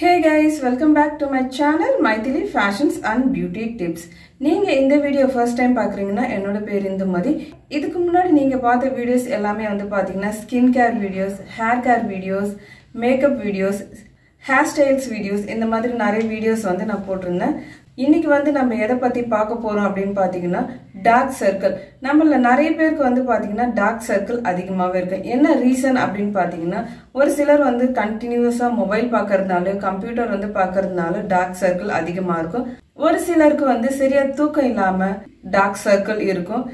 Hey guys welcome back to my channel Maithili fashions and beauty tips நீங்கள் இந்த video first time பார்க்குறீங்கன்னா என்னோட பேர் இந்துமதி இதுக்கு முன்னாடி நீங்கள் பார்த்த வீடியோஸ் எல்லாமே வந்து பார்த்தீங்கன்னா skin care videos hair care videos makeup videos hairstyles videos இந்த மாதிரி நிறைய வீடியோஸ் வந்து நான் போட்டிருந்தேன். இன்னைக்கு வந்து நம்ம எதை பத்தி பார்க்க போறோம் அப்படின்னு பாத்தீங்கன்னா டார்க் சர்க்கிள் நம்மள நிறைய பேருக்கு வந்து பாத்தீங்கன்னா டார்க் சர்க்கிள் அதிகமாகவே இருக்கு. என்ன ரீசன் அப்படின்னு பாத்தீங்கன்னா ஒரு சிலர் வந்து கண்டினியூஸா மொபைல் பார்க்கறதுனால கம்ப்யூட்டர் வந்து பார்க்கறதுனால டார்க் சர்க்கிள் அதிகமா இருக்கும். ஒரு சிலருக்கு வந்து சரியா தூக்கம் இல்லாம டார்க் சர்க்கிள் இருக்கும்.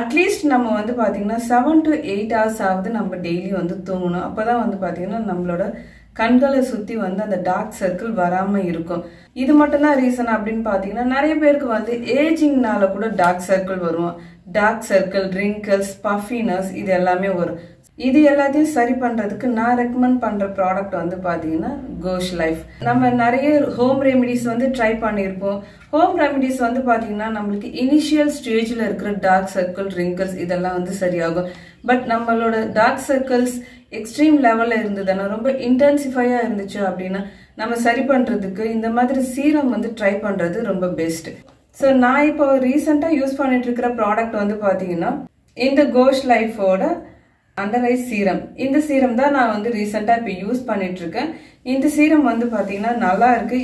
அட்லீஸ்ட் நம்ம வந்து பாத்தீங்கன்னா செவன் டு எயிட் ஹவர்ஸ் ஆகுது நம்ம டெய்லி வந்து தூங்கணும். அப்பதான் வந்து பாத்தீங்கன்னா நம்மளோட கண்களை சுத்தி வந்து அந்த டார்க் சர்க்கிள் வராம இருக்கும். இது மட்டும்தான் ரீசன் அப்படின்னு பாத்தீங்கன்னா நிறைய பேருக்கு வந்து ஏஜிங்னால கூட டார்க் சர்க்கிள் வரும். டார்க் சர்க்கிள் ரிங்கிள்ஸ் பஃபினஸ் இது எல்லாமே வரும். இது எல்லாத்தையும் சரி பண்ணுறதுக்கு நான் ரெக்கமெண்ட் பண்ணுற ப்ராடக்ட் வந்து பார்த்தீங்கன்னா கோஷ் லைஃப் நம்ம நிறைய ஹோம் ரெமிடிஸ் வந்து ட்ரை பண்ணியிருப்போம். ஹோம் ரெமிடிஸ் வந்து பார்த்தீங்கன்னா நம்மளுக்கு இனிஷியல் ஸ்டேஜில் இருக்கிற டார்க் சர்க்கிள் ரிங்கிள்ஸ் இதெல்லாம் வந்து சரியாகும். பட் நம்மளோட டார்க் சர்க்கிள்ஸ் எக்ஸ்ட்ரீம் லெவலில் இருந்ததுன்னா ரொம்ப இன்டென்சிஃபையாக இருந்துச்சு அப்படின்னா நம்ம சரி பண்ணுறதுக்கு இந்த மாதிரி சீரம் வந்து ட்ரை பண்ணுறது ரொம்ப பெஸ்ட் ஸோ நான் இப்போ ரீசெண்டாக யூஸ் பண்ணிட்டு இருக்கிற ப்ராடக்ட் வந்து பார்த்தீங்கன்னா இந்த கோஷ் லைஃபோட அண்டர் ஐ சீரம் இந்த சீரம் தான் நான் வந்து ரீசெண்டாக இப்போ யூஸ் பண்ணிட்டு இருக்கேன் இந்த சீரம் வந்து பார்த்தீங்கன்னா நல்லா இருக்கு.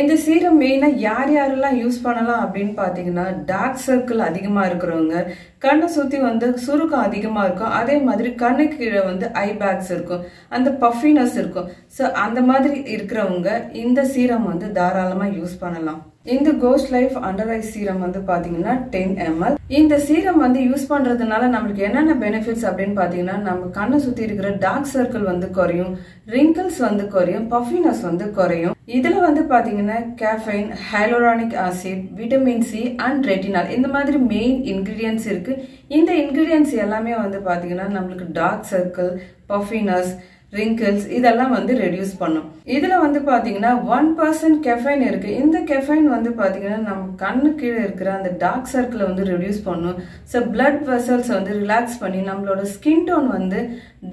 இந்த சீரம் மெயினாக யார் யாரெல்லாம் யூஸ் பண்ணலாம் அப்படின்னு பார்த்தீங்கன்னா டார்க் சர்க்கிள் அதிகமாக இருக்கிறவங்க கண்ணை சுற்றி வந்து சுருக்கம் அதிகமாக இருக்கும். அதே மாதிரி கண்ணு கீழே வந்து ஐ பேக்ஸ் இருக்கும். அந்த பஃபினஸ் இருக்கும். ஸோ அந்த மாதிரி இருக்கிறவங்க இந்த சீரம் வந்து தாராளமாக யூஸ் பண்ணலாம். இந்த Ghost Life under eye serum வந்து பாத்தீங்கன்னா டென் எம்எல் இந்த சீரம் வந்து யூஸ் பண்றதுனால நம்மளுக்கு என்னென்ன பெனிஃபிட்ஸ் அப்படின்னு பாத்தீங்கன்னா நம்ம கண்ணை சுத்தி இருக்கிற டார்க் சர்க்கிள் வந்து குறையும் ரிங்கிள்ஸ் வந்து குறையும் பஃபினஸ் வந்து குறையும். இதுல வந்து பாத்தீங்கன்னா caffeine hyaluronic acid vitamin C and retinol இந்த மாதிரி மெயின் இன்கிரீடியன்ஸ் இருக்கு. இந்த இன்கிரீடியன்ஸ் எல்லாமே வந்து பாத்தீங்கன்னா நம்மளுக்கு டார்க் சர்க்கிள் பஃபினஸ் ரிங்கிள்ஸ் இதெல்லாம் வந்து ரெடியூஸ் பண்ணும். இதுல வந்து பாத்தீங்கன்னா ஒன் பர்சன்ட் கெஃபைன் இருக்கு. இந்த கெஃபைன் வந்து பாத்தீங்கன்னா நம்ம கண்ணு கீழே இருக்கிற அந்த டார்க் சர்க்கிளை வந்து ரெடியூஸ் பண்ணும். ஸோ பிளட் வெசல்ஸ் வந்து ரிலாக்ஸ் பண்ணி நம்மளோட ஸ்கின் டோன் வந்து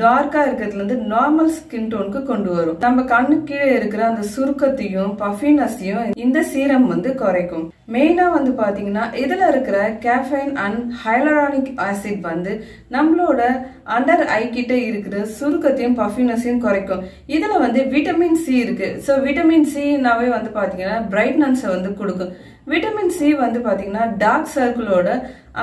டார்க்கா இருக்கிறதுல இருந்து நார்மல் ஸ்கின் டோனுக்கு கொண்டு வரும். நம்ம கண்ணு கீழே இருக்கிற அந்த சுருக்கத்தையும் பஃபினஸையும் இந்த சீரம் வந்து குறைக்கும். மெயினா வந்து பாத்தீங்கன்னா இதுல இருக்கிற கேஃபைன் அண்ட் ஹைலரானிக் ஆசிட் வந்து நம்மளோட அண்டர் ஐ கிட்ட இருக்கிற சுருக்கத்தையும் பஃபினஸையும் குறைக்கும். இதுல வந்து விட்டமின் சி இருக்கு. ஸோ விட்டமின் சினாவே வந்து பாத்தீங்கன்னா பிரைட்னஸை வந்து கொடுக்கும். விட்டமின் சி வந்து பாத்தீங்கன்னா டார்க் சர்க்கிளோட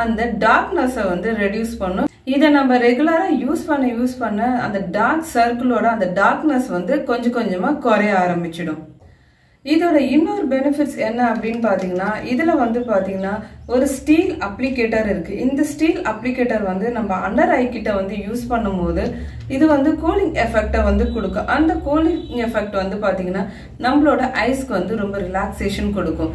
அந்த டார்க்னஸை வந்து ரெடியூஸ் பண்ணும். இதை நம்ம ரெகுலராக யூஸ் பண்ண யூஸ் பண்ண அந்த டார்க் சர்க்கிளோட அந்த டார்க்னஸ் வந்து கொஞ்சம் கொஞ்சமாக குறைய ஆரம்பிச்சிடும். இதோட இன்னொரு பெனிஃபிட்ஸ் என்ன அப்படின்னு பார்த்தீங்கன்னா இதில் வந்து பார்த்தீங்கன்னா ஒரு ஸ்டீல் அப்ளிகேட்டர் இருக்குது இந்த ஸ்டீல் அப்ளிகேட்டர் வந்து நம்ம அண்டர் ஐ கிட்ட வந்து யூஸ் பண்ணும்போது இது வந்து கூலிங் எஃபெக்டை வந்து கொடுக்கும். அந்த கூலிங் எஃபெக்ட் வந்து பார்த்தீங்கன்னா நம்மளோட ஐஸ்க்கு வந்து ரொம்ப ரிலாக்ஸேஷன் கொடுக்கும்.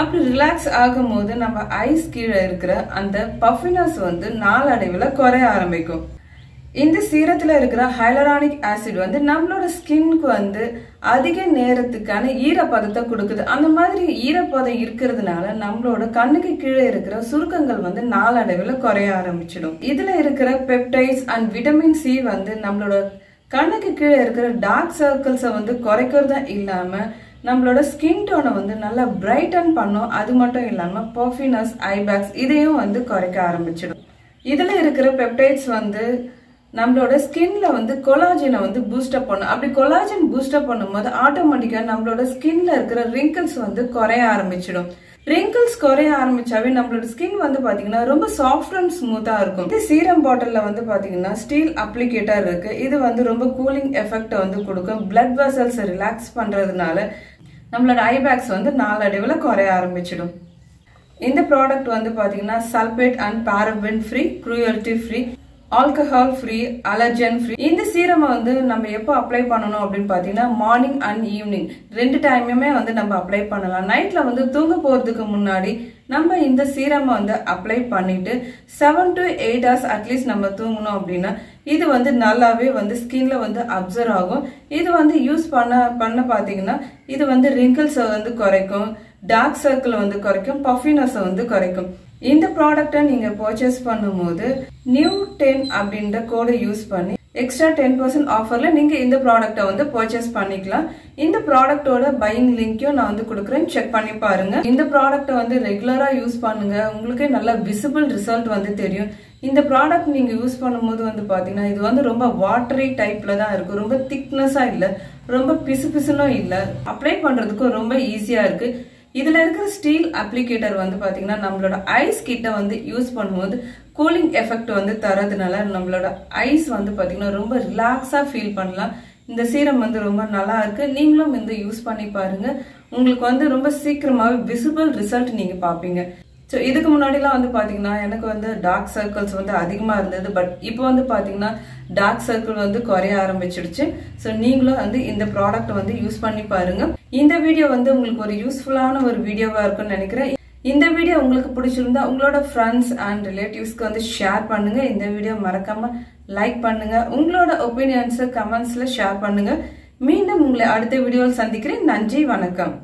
அப்படி ரிலாக்ஸ் ஆகும்போது நம்ம ஐஸ் கீழே இருக்கிற அந்த பஃபினஸ் வந்து நாளடைவில் குறைய ஆரம்பிக்கும். இந்த சீரத்தில் இருக்கிற ஹைலரானிக் ஆசிட் வந்து நம்மளோட ஸ்கின்க்கு வந்து அதிக நேரத்துக்கான ஈரப்பதத்தை கொடுக்குது. அந்த மாதிரி ஈரப்பதம் இருக்கிறதுனால நம்மளோட கண்ணுக்கு கீழே இருக்கிற சுருக்கங்கள் வந்து நாளடைவில் குறைய ஆரம்பிச்சிடும். இதுல இருக்கிற பெப்டைட்ஸ் அண்ட் விட்டமின் சி வந்து நம்மளோட கண்ணுக்கு கீழே இருக்கிற டார்க் சர்க்கிள்ஸை வந்து குறைக்கிறதா இல்லாம நம்மளோட ஸ்கின் டோனை வந்து நல்லா பிரைட்டன் பண்ணும். அது மட்டும் இல்லாம பர்ஃபினஸ் ஐபேக்ஸ் இதையும் வந்து குறைக்க ஆரம்பிச்சிடும். இதுல இருக்கிற பெப்டைட்ஸ் வந்து நம்மளோட ஸ்கின்ல வந்து கொலாஜினை வந்து பூஸ்டப் பண்ணும். அப்படி கொலாஜின் பூஸ்டப் பண்ணும்போது ஆட்டோமேட்டிக்கா நம்மளோட ஸ்கின்ல இருக்கிற ரிங்கிள்ஸ் வந்து குறைய ஆரம்பிச்சிடும். ரிங்கிள்ஸ் குறைய ஆரம்பிச்சாவே நம்மளோட ஸ்கின் வந்து பாத்தீங்கன்னா ரொம்ப சாஃப்ட் அண்ட் ஸ்மூத்தா இருக்கும். இந்த சீரம் பாட்டில்ல வந்து பாத்தீங்கன்னா ஸ்டீல் அப்ளிகேட்டர் இருக்கு. இது வந்து ரொம்ப கூலிங் எஃபெக்ட் வந்து கொடுக்கும். பிளட் வெசல்ஸ் ரிலாக்ஸ் பண்றதுனால நம்மளோட ஐபேக்ஸ் வந்து நாளடைவில் குறைய ஆரம்பிச்சிடும். இந்த ப்ராடக்ட் வந்து பாத்தீங்கன்னா sulphate and paraben free cruelty free alcohol free allergen free இந்த சீரமை வந்து நம்ம எப்போ அப்ளை பண்ணணும் அப்படின்னு பார்த்தீங்கன்னா மார்னிங் அண்ட் ஈவினிங் ரெண்டு டைமுமே வந்து நம்ம அப்ளை பண்ணலாம். நைட்டில் வந்து தூங்க போகிறதுக்கு முன்னாடி நம்ம இந்த சீரமை வந்து அப்ளை பண்ணிட்டு seven to eight hours at least நம்ம தூங்கணும் அப்படின்னா இது வந்து நல்லாவே வந்து ஸ்கின்ல வந்து அப்சர்வ் ஆகும். இது வந்து யூஸ் பண்ண பண்ண பார்த்தீங்கன்னா இது வந்து ரிங்கிள்ஸை வந்து குறைக்கும் டார்க் சர்க்கிள் வந்து குறைக்கும் பஃபினஸை வந்து குறைக்கும். இந்த ப்ராடக்டை நீங்கள் பர்ச்சேஸ் பண்ணும்போது நியூ டென் அப்படின்ற கோடை யூஸ் பண்ணி எக்ஸ்ட்ரா டென் பர்சன்ட் ஆஃபரில் நீங்கள் இந்த ப்ராடக்ட்டை வந்து பர்ச்சேஸ் பண்ணிக்கலாம். இந்த ப்ராடக்ட்டோட பையிங் லிங்க்கையும் நான் வந்து கொடுக்குறேன். செக் பண்ணி பாருங்க. இந்த ப்ராடக்ட்டை வந்து ரெகுலராக யூஸ் பண்ணுங்க. உங்களுக்கே நல்ல விசிபிள் ரிசல்ட் வந்து தெரியும். இந்த ப்ராடக்ட் நீங்கள் யூஸ் பண்ணும்போது வந்து பார்த்தீங்கன்னா இது வந்து ரொம்ப வாட்டரி டைப்பில் தான் இருக்கும். ரொம்ப திக்னஸாக இல்லை. ரொம்ப பிசு பிசுனும் இல்லை. அப்ளை பண்ணுறதுக்கும் ரொம்ப ஈஸியாக இருக்குது இதுல இருக்கிற ஸ்டீல் அப்ளிகேட்டர் வந்து பாத்தீங்கன்னா நம்மளோட ஐஸ் கிட்ட வந்து யூஸ் பண்ணும்போது கூலிங் எஃபெக்ட் வந்து தரதுனால நம்மளோட ஐஸ் வந்து பாத்தீங்கன்னா ரொம்ப ரிலாக்ஸா ஃபீல் பண்ணலாம். இந்த சீரம் வந்து ரொம்ப நல்லா இருக்கு. நீங்களும் இந்த யூஸ் பண்ணி பாருங்க. உங்களுக்கு வந்து ரொம்ப சீக்கிரமாவே விசிபிள் ரிசல்ட் நீங்க பாப்பீங்க. ஸோ இதுக்கு முன்னாடிலாம் வந்து பார்த்தீங்கன்னா எனக்கு வந்து டார்க் சர்க்கிள்ஸ் வந்து அதிகமாக இருந்தது. பட் இப்போ வந்து பார்த்தீங்கன்னா டார்க் சர்க்கிள் வந்து குறைய ஆரம்பிச்சிடுச்சு. ஸோ நீங்களும் வந்து இந்த ப்ராடக்ட் வந்து யூஸ் பண்ணி பாருங்க. இந்த வீடியோ வந்து உங்களுக்கு ஒரு யூஸ்ஃபுல்லான ஒரு வீடியோவாக இருக்கும்னு நினைக்கிறேன். இந்த வீடியோ உங்களுக்கு பிடிச்சிருந்தா உங்களோட ஃப்ரெண்ட்ஸ் அண்ட் ரிலேட்டிவ்ஸ்க்கு வந்து ஷேர் பண்ணுங்க. இந்த வீடியோ மறக்காம லைக் பண்ணுங்க. உங்களோட ஒப்பீனியன்ஸை கமெண்ட்ஸ்ல ஷேர் பண்ணுங்க. மீண்டும் உங்களை அடுத்த வீடியோவில் சந்திக்கிறேன். நன்றி வணக்கம்.